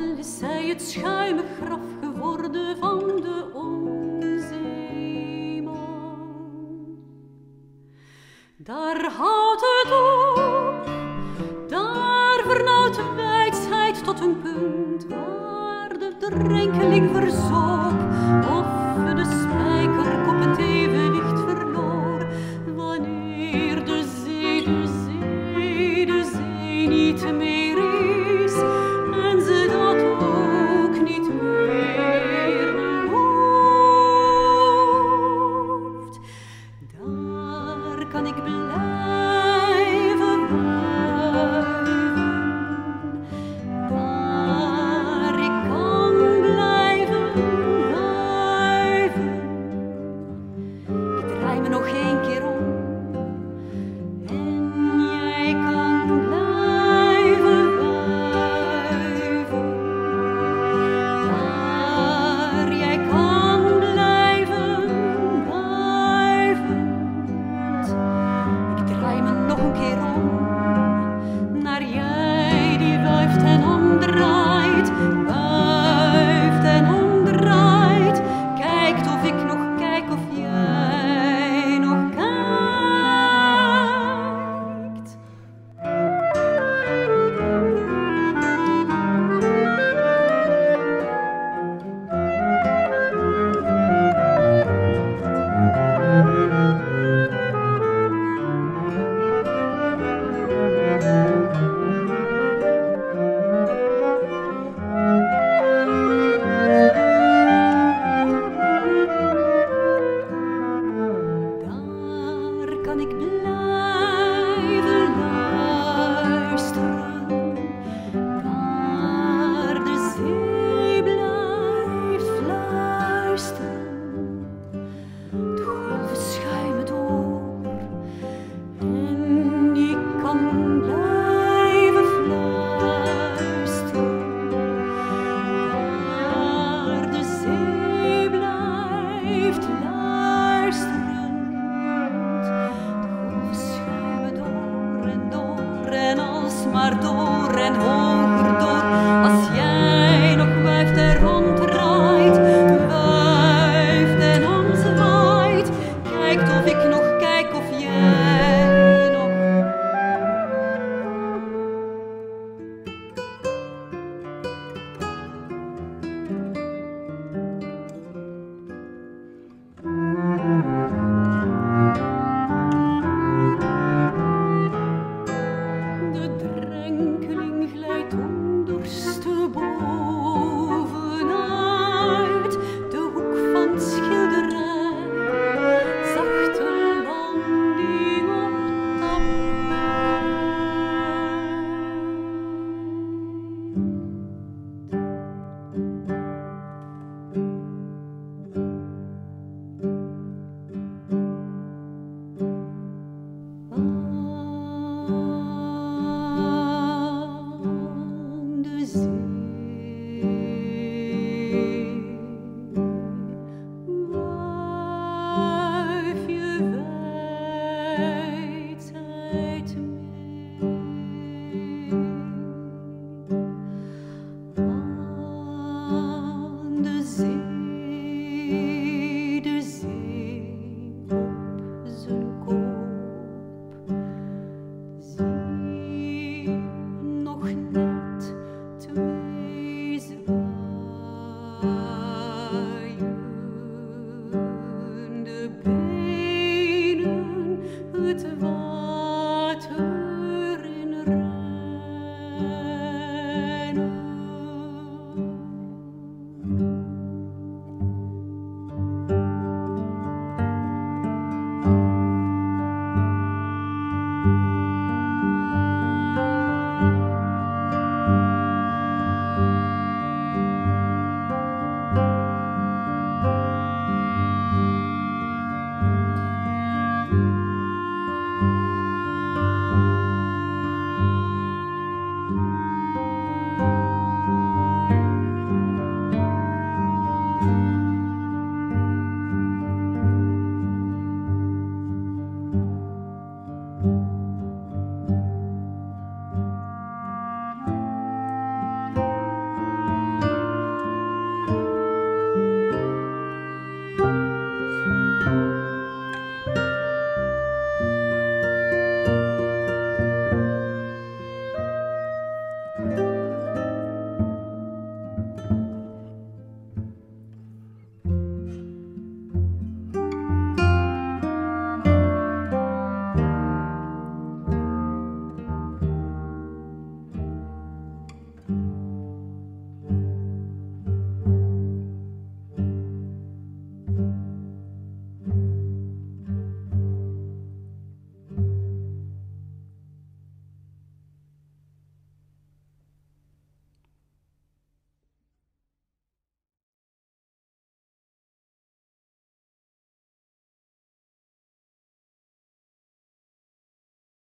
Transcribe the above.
is zij het schuime graf geworden van de onzeeman. Daar houdt het op, daar vernauwt de wijsheid tot een punt waar de drenkeling verzoopt of de spijker op het kan ik blijven.